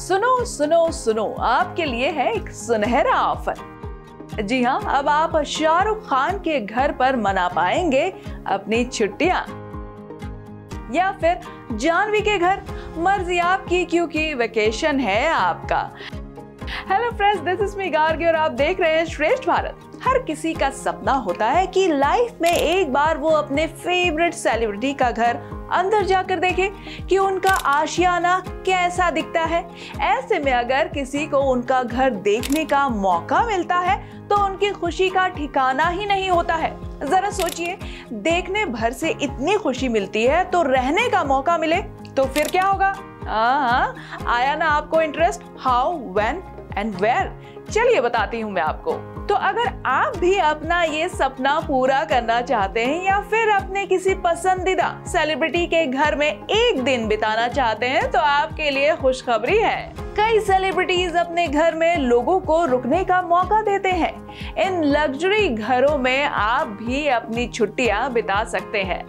सुनो सुनो सुनो, आपके लिए है एक सुनहरा ऑफ़र। जी हाँ अब आप शाहरुख खान के घर पर मना पाएँगे अपनी छुट्टियाँ। या फिर जानवी के घर, मर्ज़ी आपकी, क्योंकि वेकेशन है आपका। Hello friends this is me Gargi और आप देख रहे हैं श्रेष्ठ भारत। हर किसी का सपना होता है कि लाइफ में एक बार वो अपने फेवरेट सेलिब्रिटी का घर अंदर जाकर देखे कि उनका आशियाना कैसा दिखता है। ऐसे में अगर किसी को उनका घर देखने का मौका मिलता है तो उनकी खुशी का ठिकाना ही नहीं होता है। जरा सोचिए, देखने भर से इतनी खुशी मिलती है तो रहने का मौका मिले तो फिर क्या होगा? हाँ आया ना आपको interest how when and where चलिए बताती हूँ मैं आपको। तो अगर आप भी अपना ये सपना पूरा करना चाहते हैं या फिर अपने किसी पसंदीदा सेलिब्रिटी के घर में एक दिन बिताना चाहते हैं तो आपके लिए खुशखबरी है। कई सेलिब्रिटीज अपने घर में लोगों को रुकने का मौका देते हैं। इन लग्जरी घरों में आप भी अपनी छुट्टियाँ बिता सकते हैं।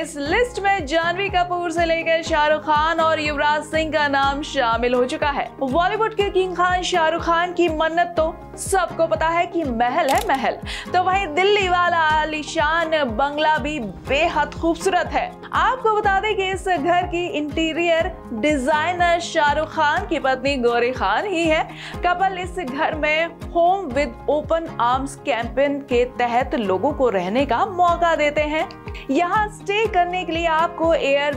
इस लिस्ट में जानवी कपूर से लेकर शाहरुख खान और युवराज सिंह का नाम शामिल हो चुका है। बॉलीवुड के किंग खान शाहरुख खान की मन्नत तो सबको पता है कि महल है महल। तो वहीं दिल्ली वाला आलिशान बंगला भी बेहद खूबसूरत है। आपको बता दें कि इस घर की इंटीरियर डिज़ाइनर शाहरुख खान की पत्नी गौरी खान ही है। कपल इस घर में home with open arms campaign के तहत लोगों को रहने का मौका देते हैं। यहाँ स्टे करने के लिए आपको एयर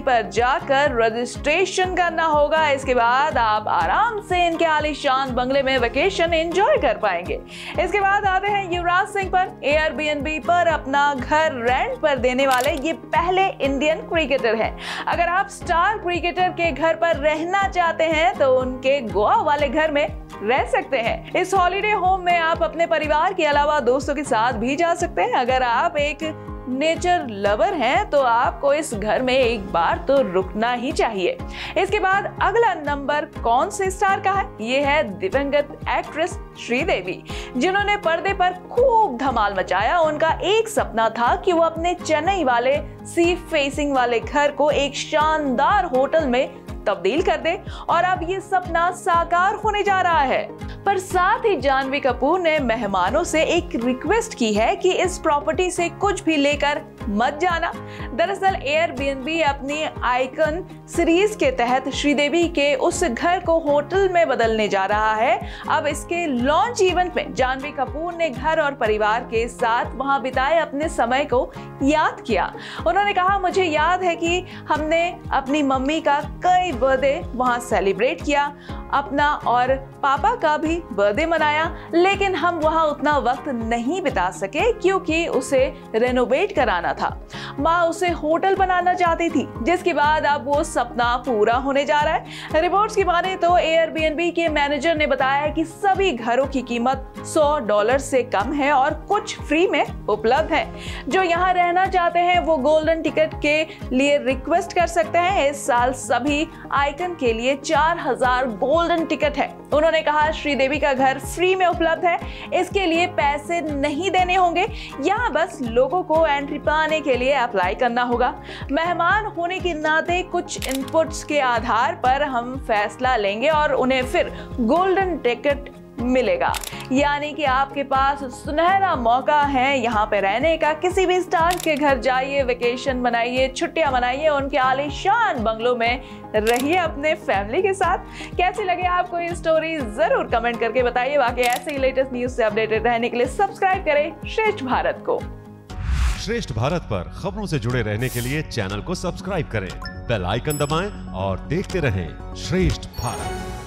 पर जाकर रजिस्ट्रेशन करना होगा। इसके बाद आप आराम से इनके आलिशान बंगले में वेकेशन एंजॉय कर पाएँगे। इसके बाद आते हैं युवराज सिंह पर। एयर पर अपना घर रेंट पर देने वाले ये पहले इंडियन क्रिकेटर हैं। अगर आप स्टार क्रिकेटर के घर पर रहना चाहते हैं तो उनके गोवा वाले घर में रह सकते हैं। इस हॉलीडे होम में आप अपने परिवार के अलावा दोस्तों के साथ भी जा सकते हैं। अगर आप एक नेचर लवर हैं तो आपको इस घर में एक बार तो रुकना ही चाहिए। इसके बाद अगला नंबर कौन से स्टार का है? ये है दिवंगत एक्ट्रेस श्रीदेवी, जिन्होंने पर्दे पर खूब धमाल मचाया। उनका एक सपना था कि वो अपने चेन्नई वाले सी फेसिंग वाले घर को एक शानदार होटल में तब्दील कर दे और अब ये सपना साकार होने जा रहा है। पर साथ ही जानवी कपूर ने मेहमानों से एक रिक्वेस्ट की है कि इस प्रॉपर्टी से कुछ भी लेकर मत जाना। दरअसल एयर अपनी आइकन सीरीज़ के तहत श्रीदेवी के उस घर को होटल में बदलने जा रहा है। अब इसके लॉन्च इवेंट में जानवी कपूर ने घर और परिवार के साथ वहाँ बिताए अपने समय को याद किया। उन्होंने कहा, मुझे याद है कि हमने अपनी मम्मी का कई बर्थडे वहाँ सेलिब्रेट किया। अपना और पापा का भी बर्थडे मनाया, लेकिन हम वहाँ उतना वक्त नहीं बिता सके क्योंकि उसे रेनोवेट कराना था। माँ उसे होटल बनाना चाहती थी, जिसके बाद अब वो सपना पूरा होने जा रहा है। रिपोर्ट्स की माने तो एयर के मैनेजर ने बताया कि सभी घरों की कीमत 100 डॉलर से कम है और कुछ फ्री में उपलब्ध है। जो यहाँ रहना चाहते हैं, वो गोल्डन टिकट के लिए रिक्वेस्ट कर सकते हैं। इस साल सभी आइकन के लिए चार हज़ार गोल्डन टिकट है। उन्होंने कहा श्रीदेवी का घर फ्री में उपलब्ध है। इसके लिए पैसे नहीं देने होंगे। यहाँ बस लोगों को एंट्री पाने के लिए अप्लाई करना होगा। मेहमान होने के नाते कुछ इनपुट्स के आधार पर हम फैसला लेंगे और उन्हें फिर गोल्डन टिकट मिलेगा। यानी कि आपके पास सुनहरा मौका है यहाँ पे रहने का। किसी भी स्टार के घर जाइए वेकेशन बनाइए छुट्टियाँ मनाइए, उनके आलिशान बंगलों में रहिए अपने फैमिली के साथ। कैसी लगे आपको ये स्टोरी ज़रूर कमेंट करके बताइए। बाकी ऐसे ही लेटेस्ट न्यूज़ से अपडेटेड रहने के लिए सब्सक्राइब करें श्रेष्ठ भारत को। श्रेष्ठ भारत पर खबरों से जुड़े रहने के लिए चैनल को सब्सक्राइब करें। बेल आइकन दबाएँ और देखते रहें श्रेष्ठ भारत।